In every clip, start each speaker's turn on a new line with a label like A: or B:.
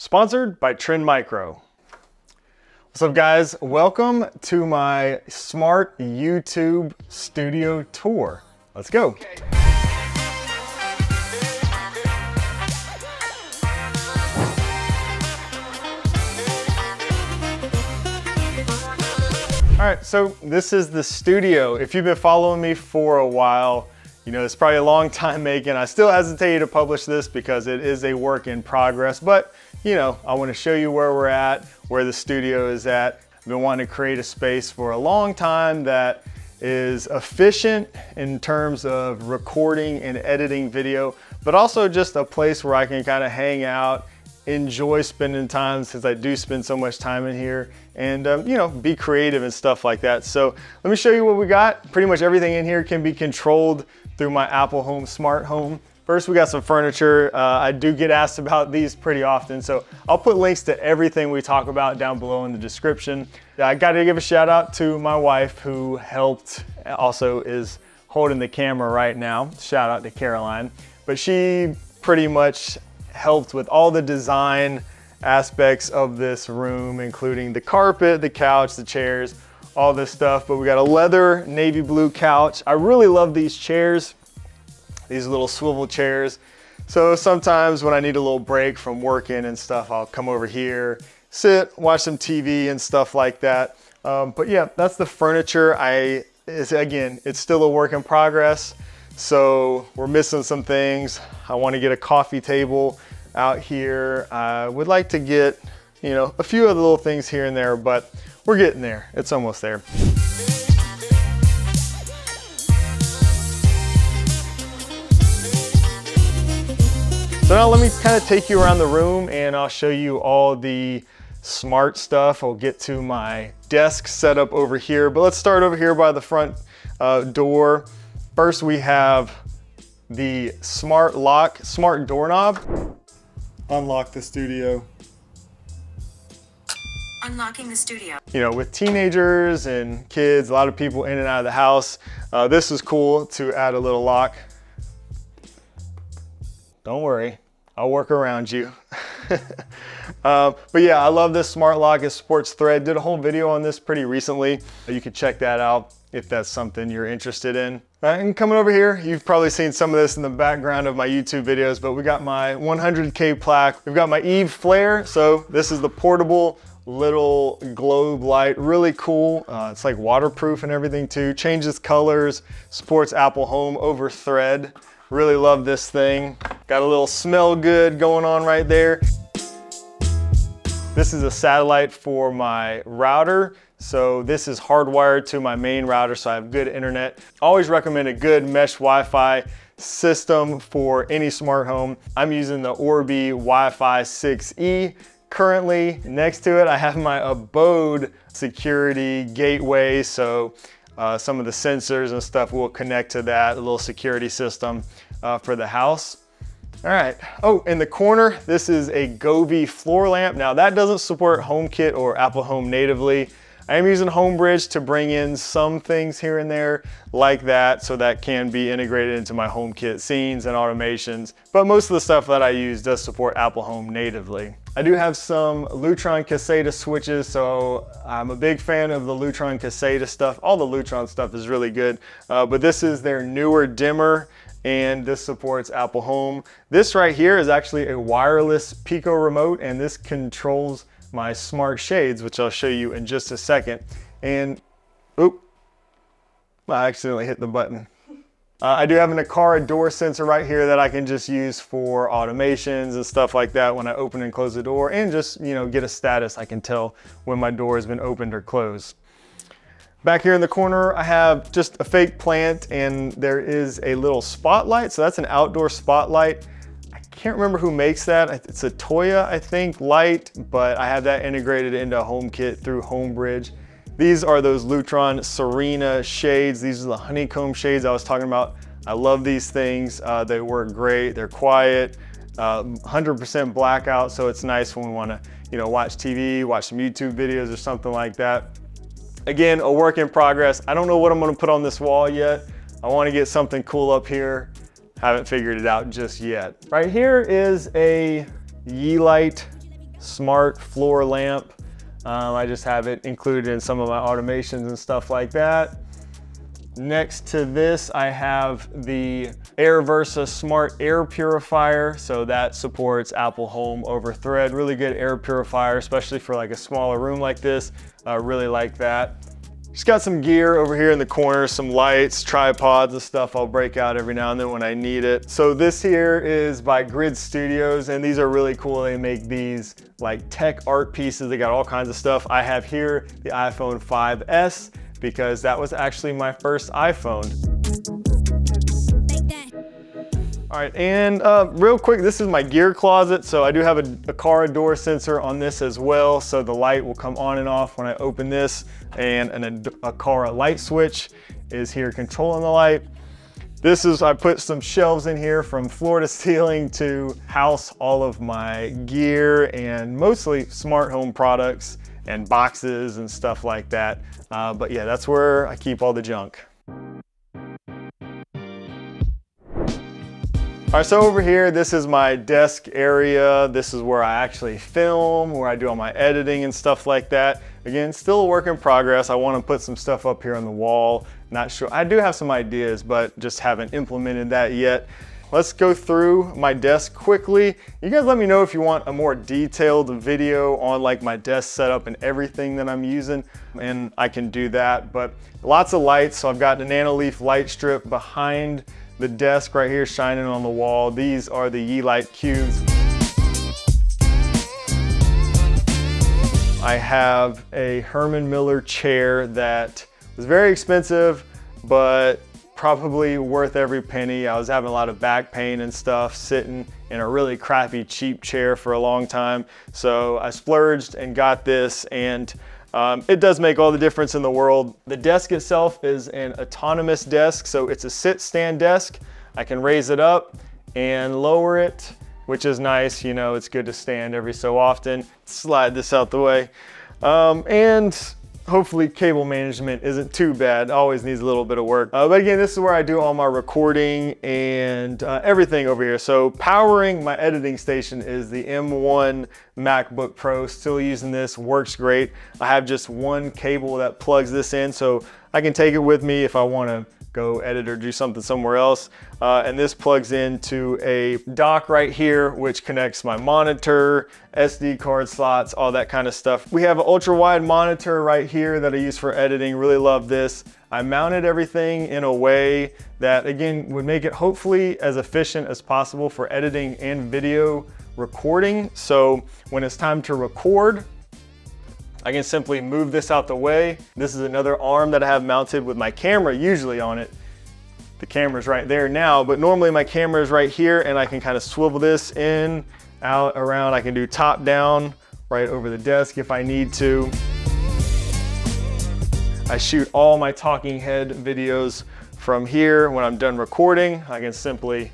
A: sponsored by Trend Micro. What's up guys? Welcome to my smart YouTube studio tour. Let's go. All right, so this is the studio. If you've been following me for a while, you know, it's probably a long time making. I still hesitate to publish this because it is a work in progress, but you know, I wanna show you where we're at, where the studio is at. I've been wanting to create a space for a long time that is efficient in terms of recording and editing video, but also just a place where I can kind of hang out, enjoy spending time since I do spend so much time in here and um, you know, be creative and stuff like that. So let me show you what we got. Pretty much everything in here can be controlled through my Apple Home Smart Home. First, we got some furniture. Uh, I do get asked about these pretty often, so I'll put links to everything we talk about down below in the description. I gotta give a shout out to my wife who helped, also is holding the camera right now. Shout out to Caroline. But she pretty much helped with all the design aspects of this room, including the carpet, the couch, the chairs, all this stuff. But we got a leather navy blue couch. I really love these chairs, these little swivel chairs. So sometimes when I need a little break from working and stuff, I'll come over here, sit, watch some TV and stuff like that. Um, but yeah, that's the furniture. I, is, again, it's still a work in progress. So we're missing some things. I want to get a coffee table out here. I would like to get, you know, a few other little things here and there, but we're getting there. It's almost there. So now let me kind of take you around the room and I'll show you all the smart stuff. I'll get to my desk setup over here, but let's start over here by the front uh, door. First we have the smart lock, smart doorknob unlock the studio.
B: Unlocking the studio.
A: You know, with teenagers and kids, a lot of people in and out of the house, uh, this is cool to add a little lock. Don't worry, I'll work around you. um, but yeah, I love this smart lock. It supports thread. Did a whole video on this pretty recently. You can check that out if that's something you're interested in. and coming over here, you've probably seen some of this in the background of my YouTube videos, but we got my 100K plaque. We've got my Eve flare. So this is the portable little globe light, really cool. Uh, it's like waterproof and everything too. Changes colors, supports Apple Home over thread. Really love this thing. Got a little smell good going on right there. This is a satellite for my router. So this is hardwired to my main router so I have good internet. Always recommend a good mesh Wi-Fi system for any smart home. I'm using the Orbi Wi-Fi 6E. Currently next to it I have my Abode security gateway so uh, some of the sensors and stuff will connect to that, little security system uh, for the house. All right, oh, in the corner, this is a Govee floor lamp. Now that doesn't support HomeKit or Apple Home natively. I am using Homebridge to bring in some things here and there like that so that can be integrated into my HomeKit scenes and automations. But most of the stuff that I use does support Apple Home natively. I do have some Lutron Caseta switches, so I'm a big fan of the Lutron Caseta stuff. All the Lutron stuff is really good, uh, but this is their newer dimmer and this supports Apple Home. This right here is actually a wireless Pico remote and this controls my smart shades, which I'll show you in just a second. And, oop, I accidentally hit the button. Uh, I do have an Aqara door sensor right here that I can just use for automations and stuff like that when I open and close the door and just, you know, get a status. I can tell when my door has been opened or closed. Back here in the corner, I have just a fake plant and there is a little spotlight. So that's an outdoor spotlight I can't remember who makes that. It's a Tuya, I think, light, but I have that integrated into HomeKit through Homebridge. These are those Lutron Serena shades. These are the honeycomb shades I was talking about. I love these things. Uh, they work great. They're quiet, 100% uh, blackout, so it's nice when we wanna you know, watch TV, watch some YouTube videos or something like that. Again, a work in progress. I don't know what I'm gonna put on this wall yet. I wanna get something cool up here. Haven't figured it out just yet. Right here is a Yeelight smart floor lamp. Um, I just have it included in some of my automations and stuff like that. Next to this, I have the AirVersa Smart Air Purifier. So that supports Apple Home over Thread. Really good air purifier, especially for like a smaller room like this. I uh, really like that. Just got some gear over here in the corner, some lights, tripods and stuff I'll break out every now and then when I need it. So this here is by Grid Studios and these are really cool. They make these like tech art pieces. They got all kinds of stuff. I have here the iPhone 5S because that was actually my first iPhone. All right, and uh, real quick, this is my gear closet. So I do have a, a Aqara door sensor on this as well. So the light will come on and off when I open this and an Aqara light switch is here controlling the light. This is, I put some shelves in here from floor to ceiling to house all of my gear and mostly smart home products and boxes and stuff like that. Uh, but yeah, that's where I keep all the junk. All right, so over here, this is my desk area. This is where I actually film, where I do all my editing and stuff like that. Again, still a work in progress. I wanna put some stuff up here on the wall. Not sure, I do have some ideas, but just haven't implemented that yet. Let's go through my desk quickly. You guys let me know if you want a more detailed video on like my desk setup and everything that I'm using, and I can do that. But lots of lights, so I've got a Nanoleaf light strip behind the desk right here shining on the wall. These are the Yeelight cubes. I have a Herman Miller chair that was very expensive, but probably worth every penny. I was having a lot of back pain and stuff sitting in a really crappy cheap chair for a long time. So I splurged and got this and um, it does make all the difference in the world. The desk itself is an autonomous desk, so it's a sit stand desk. I can raise it up and lower it, which is nice. You know, it's good to stand every so often. Slide this out the way. Um, and hopefully cable management isn't too bad. Always needs a little bit of work. Uh, but again, this is where I do all my recording and uh, everything over here. So powering my editing station is the M1 MacBook Pro. Still using this, works great. I have just one cable that plugs this in so I can take it with me if I wanna go edit or do something somewhere else. Uh, and this plugs into a dock right here, which connects my monitor, SD card slots, all that kind of stuff. We have an ultra wide monitor right here that I use for editing. Really love this. I mounted everything in a way that again would make it hopefully as efficient as possible for editing and video recording. So when it's time to record, I can simply move this out the way. This is another arm that I have mounted with my camera usually on it. The camera's right there now, but normally my camera is right here and I can kind of swivel this in, out, around. I can do top down right over the desk if I need to. I shoot all my talking head videos from here. When I'm done recording, I can simply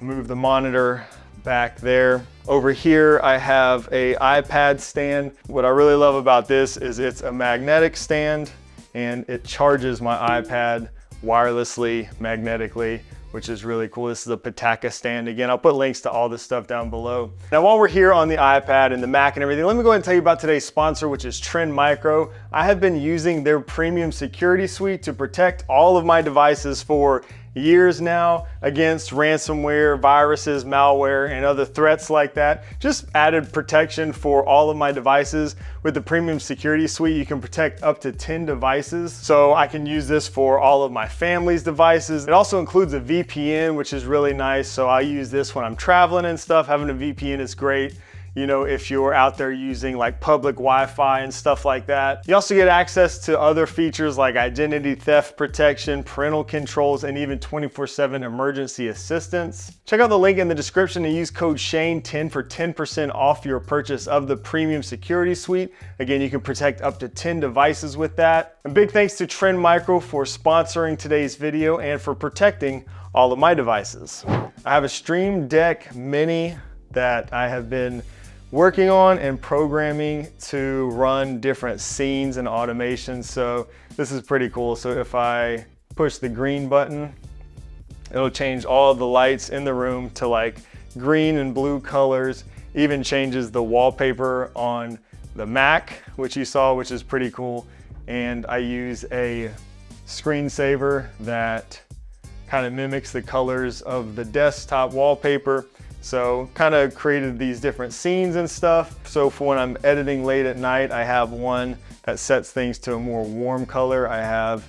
A: move the monitor back there. Over here, I have a iPad stand. What I really love about this is it's a magnetic stand and it charges my iPad wirelessly, magnetically, which is really cool. This is a Pitaka stand. Again, I'll put links to all this stuff down below. Now, while we're here on the iPad and the Mac and everything, let me go ahead and tell you about today's sponsor, which is Trend Micro. I have been using their premium security suite to protect all of my devices for years now against ransomware, viruses, malware, and other threats like that. Just added protection for all of my devices. With the Premium Security Suite, you can protect up to 10 devices. So I can use this for all of my family's devices. It also includes a VPN, which is really nice. So I use this when I'm traveling and stuff. Having a VPN is great you know, if you're out there using like public Wi-Fi and stuff like that. You also get access to other features like identity theft protection, parental controls, and even 24-7 emergency assistance. Check out the link in the description and use code SHANE10 for 10% off your purchase of the premium security suite. Again, you can protect up to 10 devices with that. And big thanks to Trend Micro for sponsoring today's video and for protecting all of my devices. I have a Stream Deck Mini that I have been working on and programming to run different scenes and automations. So this is pretty cool. So if I push the green button, it'll change all the lights in the room to like green and blue colors. Even changes the wallpaper on the Mac, which you saw, which is pretty cool. And I use a screensaver that kind of mimics the colors of the desktop wallpaper. So kind of created these different scenes and stuff. So for when I'm editing late at night, I have one that sets things to a more warm color. I have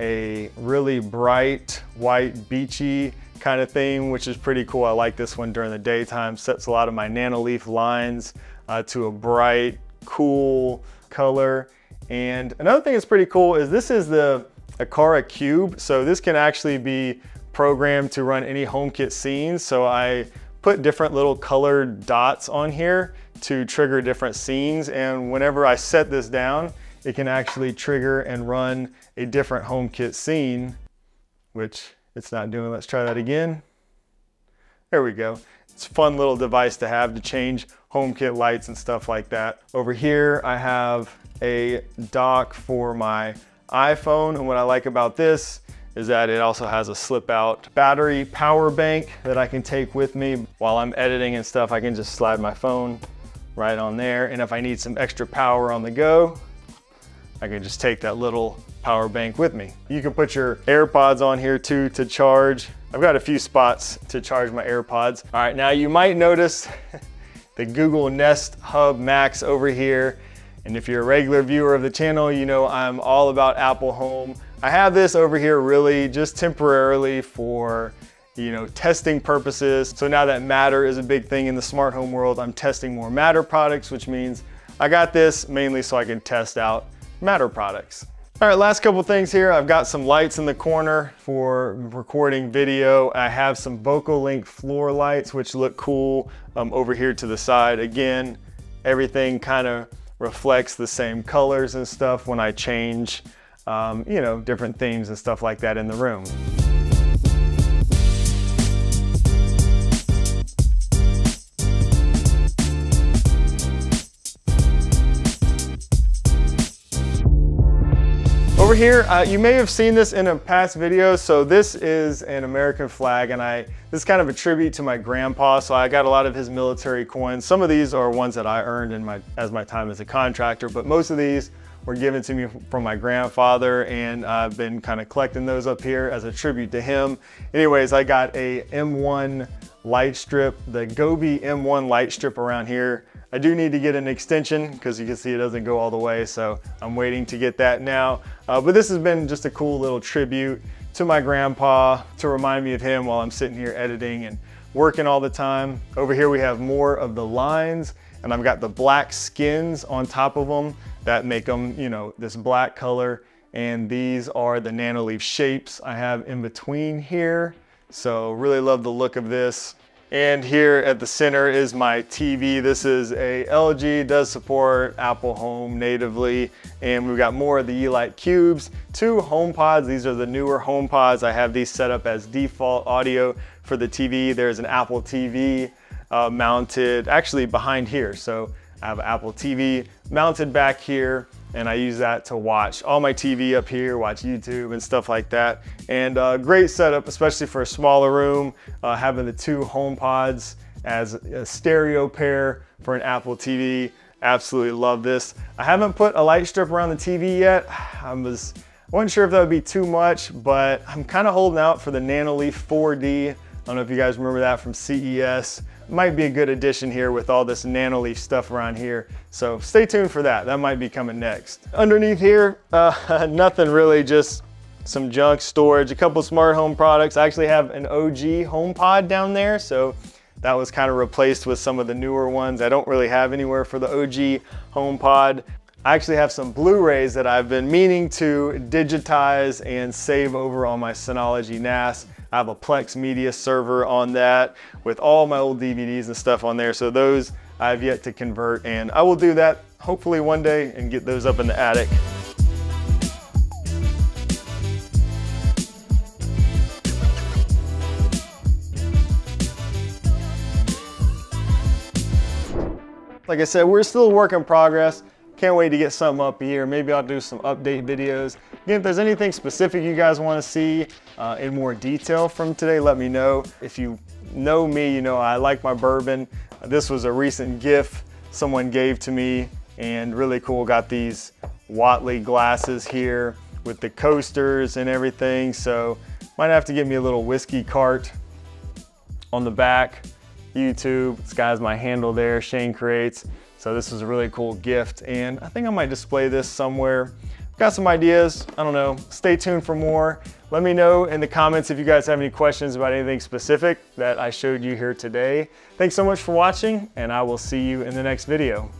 A: a really bright, white, beachy kind of thing, which is pretty cool. I like this one during the daytime. Sets a lot of my Nanoleaf lines uh, to a bright, cool color. And another thing that's pretty cool is this is the Aqara Cube. So this can actually be programmed to run any HomeKit scenes. So I put different little colored dots on here to trigger different scenes. And whenever I set this down, it can actually trigger and run a different HomeKit scene, which it's not doing. Let's try that again. There we go. It's a fun little device to have to change HomeKit lights and stuff like that. Over here, I have a dock for my iPhone. And what I like about this is that it also has a slip out battery power bank that I can take with me while I'm editing and stuff. I can just slide my phone right on there. And if I need some extra power on the go, I can just take that little power bank with me. You can put your AirPods on here too to charge. I've got a few spots to charge my AirPods. All right, now you might notice the Google Nest Hub Max over here. And if you're a regular viewer of the channel, you know I'm all about Apple Home. I have this over here really just temporarily for you know, testing purposes. So now that Matter is a big thing in the smart home world, I'm testing more Matter products, which means I got this mainly so I can test out Matter products. All right, last couple things here. I've got some lights in the corner for recording video. I have some Vocolinc floor lights, which look cool um, over here to the side. Again, everything kind of reflects the same colors and stuff when I change, um, you know, different themes and stuff like that in the room. Over here, uh, you may have seen this in a past video. So this is an American flag and I, this is kind of a tribute to my grandpa. So I got a lot of his military coins. Some of these are ones that I earned in my, as my time as a contractor, but most of these were given to me from my grandfather and I've been kind of collecting those up here as a tribute to him. Anyways, I got a M1 light strip, the Govee M1 light strip around here. I do need to get an extension because you can see it doesn't go all the way, so I'm waiting to get that now. Uh, but this has been just a cool little tribute to my grandpa to remind me of him while I'm sitting here editing and working all the time. Over here we have more of the lines and I've got the black skins on top of them that make them, you know, this black color. And these are the Nanoleaf shapes I have in between here. So really love the look of this. And here at the center is my TV. This is a LG, does support Apple Home natively. And we've got more of the Yeelight Cubes, two HomePods. These are the newer HomePods. I have these set up as default audio for the TV. There's an Apple TV uh, mounted actually behind here. So I have Apple TV mounted back here and I use that to watch all my TV up here, watch YouTube and stuff like that. And uh, great setup, especially for a smaller room, uh, having the two HomePods as a stereo pair for an Apple TV. Absolutely love this. I haven't put a light strip around the TV yet. I was, I wasn't sure if that would be too much, but I'm kind of holding out for the Nanoleaf 4D. I don't know if you guys remember that from CES might be a good addition here with all this nanoleaf stuff around here. So stay tuned for that. That might be coming next. Underneath here, uh, nothing really, just some junk storage, a couple smart home products. I actually have an OG HomePod down there. So that was kind of replaced with some of the newer ones. I don't really have anywhere for the OG HomePod. I actually have some Blu-rays that I've been meaning to digitize and save over on my Synology NAS. I have a Plex media server on that with all my old DVDs and stuff on there. So those I've yet to convert and I will do that hopefully one day and get those up in the attic. Like I said, we're still a work in progress. Can't wait to get something up here. Maybe I'll do some update videos. Again, if there's anything specific you guys want to see uh, in more detail from today, let me know. If you know me, you know I like my bourbon. This was a recent gift someone gave to me and really cool. Got these Whatley glasses here with the coasters and everything. So might have to get me a little whiskey cart on the back. YouTube, this guy's my handle there, Shane Creates. So this is a really cool gift and I think I might display this somewhere. Got some ideas, I don't know. Stay tuned for more. Let me know in the comments if you guys have any questions about anything specific that I showed you here today. Thanks so much for watching and I will see you in the next video.